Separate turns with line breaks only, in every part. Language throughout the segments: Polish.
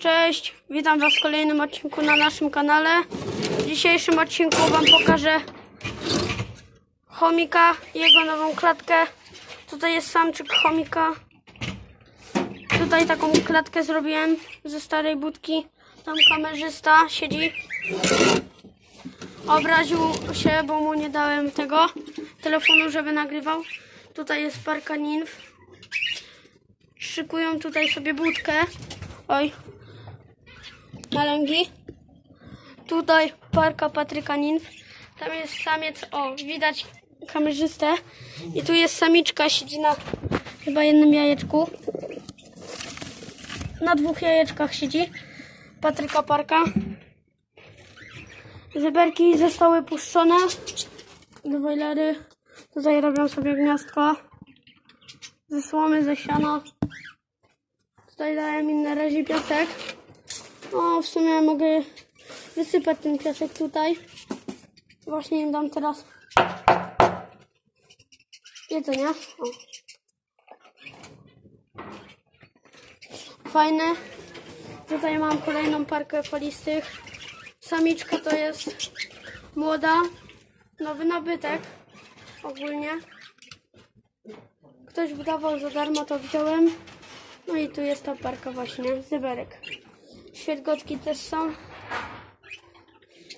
Cześć, witam Was w kolejnym odcinku na naszym kanale. W dzisiejszym odcinku Wam pokażę chomika jego nową klatkę. Tutaj jest samczyk chomika. Tutaj taką klatkę zrobiłem ze starej budki. Tam kamerzysta siedzi. Obraził się, bo mu nie dałem tego telefonu, żeby nagrywał. Tutaj jest parka ninf. Szykują tutaj sobie budkę. Oj, Malęgi. Tutaj parka Patryka Ninf. Tam jest samiec, o, widać kamerzystę. I tu jest samiczka, siedzi na chyba jednym jajeczku. Na dwóch jajeczkach siedzi. Patryka Parka. Zeberki zostały puszczone. Dwojlery. Tutaj robią sobie gniazdko. Ze słomy, ze siana. Tutaj daję im na razie piasek. O, w sumie mogę wysypać ten piasek tutaj. Właśnie im dam teraz jedzenie. O. Fajne. Tutaj mam kolejną parkę falistych. Samiczka to jest młoda, nowy nabytek ogólnie. Ktoś wydawał za darmo, to wziąłem. No i tu jest ta parka właśnie, zyberek. Świergotki też są.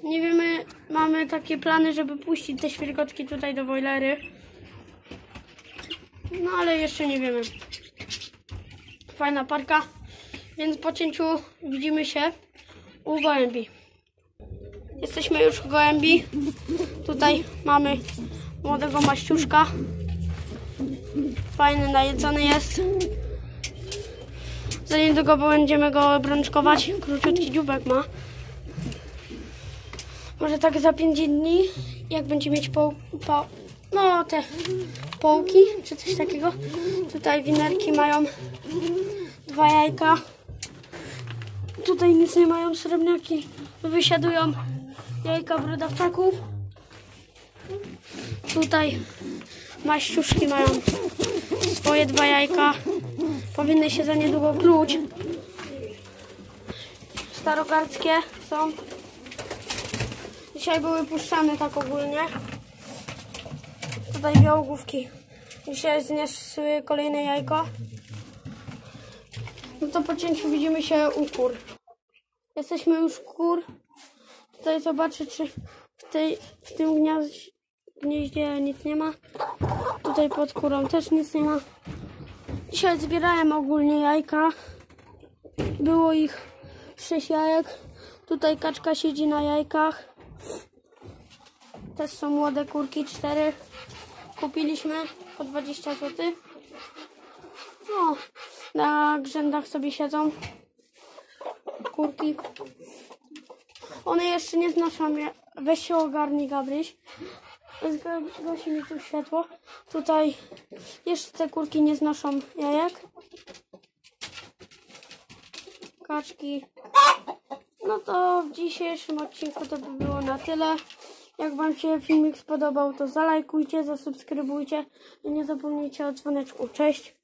Nie wiemy, mamy takie plany, żeby puścić te świergotki tutaj do wojlery. No ale jeszcze nie wiemy. Fajna parka. Więc po cięciu widzimy się u gołębi. Jesteśmy już u gołębi. Tutaj mamy młodego maściuszka. Fajny, najedzony jest. Za niedługo będziemy go brączkować. Króciutki dziubek ma. Może tak za 5 dni, jak będzie mieć po, po, no te połki, czy coś takiego. Tutaj winerki mają dwa jajka. Tutaj nic nie mają, srebrniaki wysiadują jajka brodawczaków. Tutaj maściuszki mają swoje dwa jajka. Powinny się za niedługo kluć. Starogardzkie są. Dzisiaj były puszczane tak ogólnie. Tutaj białogłówki. Dzisiaj zniosły kolejne jajko. No to po cięciu widzimy się u kur. Jesteśmy już kur. Tutaj zobaczę, czy w, tej, w tym gniazdzie, gnieździe nic nie ma. Tutaj pod kurą też nic nie ma. Dzisiaj zbierałem ogólnie jajka. Było ich 6 jajek. Tutaj kaczka siedzi na jajkach. Też są młode kurki, 4. Kupiliśmy po 20 zł. No, na grzędach sobie siedzą kurki. One jeszcze nie znoszą. Weź się ogarnij, Gabryś. Zga- Gasi mi tu światło. Tutaj jeszcze te kurki nie znoszą jajek. Kaczki. No to w dzisiejszym odcinku to by było na tyle. Jak Wam się filmik spodobał, to zalajkujcie, zasubskrybujcie i nie zapomnijcie o dzwoneczku. Cześć!